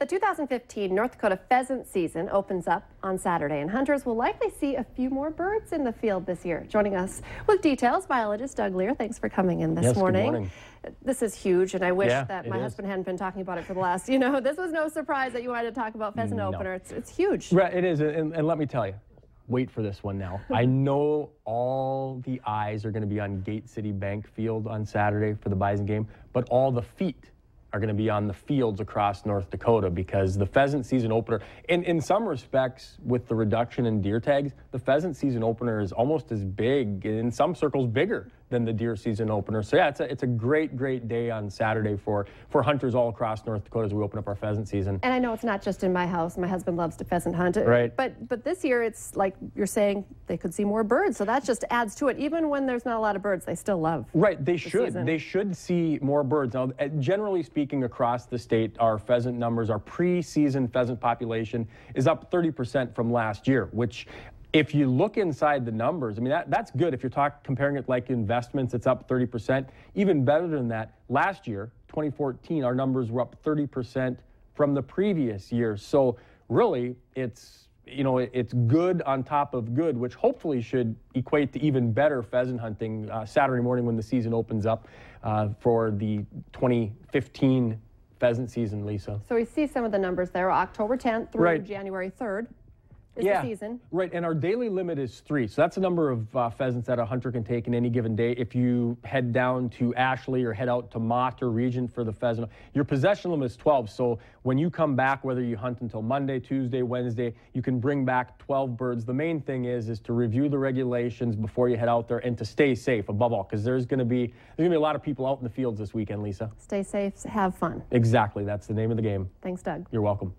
The 2015 North Dakota pheasant season opens up on Saturday, and hunters will likely see a few more birds in the field this year. Joining us with details, biologist Doug Leier. Thanks for coming in this yes, morning. Good morning. This is huge, and I wish yeah, that my is. husband hadn't been talking about it for the last, you know, this was no surprise that you wanted to talk about pheasant no. opener. It's, it's huge. Right, it is, and, and let me tell you, wait for this one now. I know all the eyes are going to be on Gate City Bank Field on Saturday for the Bison game, but all the feet are going to be on the fields across North Dakota because the pheasant season opener, and in some respects, with the reduction in deer tags, the pheasant season opener is almost as big, in some circles, bigger than the deer season opener. So yeah, it's a, it's a great, great day on Saturday for, for hunters all across North Dakota as we open up our pheasant season. And I know it's not just in my house. My husband loves to pheasant hunt. Right. But but this year it's like you're saying they could see more birds, so that just adds to it. Even when there's not a lot of birds, they still love. Right, they the should. season. They should see more birds. Now, uh, generally speaking, across the state, our pheasant numbers, our pre-season pheasant population is up 30% from last year, which if you look inside the numbers, I mean, that, that's good. If you're talking comparing it like investments, it's up 30%. Even better than that, last year, 2014, our numbers were up 30% from the previous year. So really, it's you know, it's good on top of good, which hopefully should equate to even better pheasant hunting uh, Saturday morning when the season opens up uh, for the 2015 pheasant season, Lisa. So we see some of the numbers there, October 10th through Right. January 3rd is yeah, the season. right. And our daily limit is three. So that's the number of uh, pheasants that a hunter can take in any given day. If you head down to Ashley or head out to Mott or Regent for the pheasant, your possession limit is 12. So when you come back, whether you hunt until Monday, Tuesday, Wednesday, you can bring back 12 birds. The main thing is is to review the regulations before you head out there and to stay safe above all, because there's going to be there's going to be a lot of people out in the fields this weekend, Lisa. Stay safe, have fun. Exactly. That's the name of the game. Thanks, Doug. You're welcome.